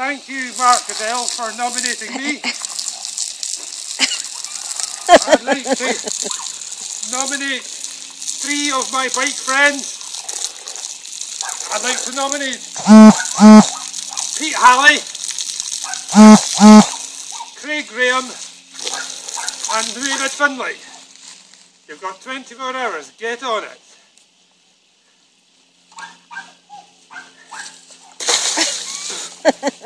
Thank you, Mark Goodell, for nominating me. I'd like to nominate three of my bike friends. I'd like to nominate Pete Halley, Craig Graham, and David Finlay. You've got 24 hours, get on it.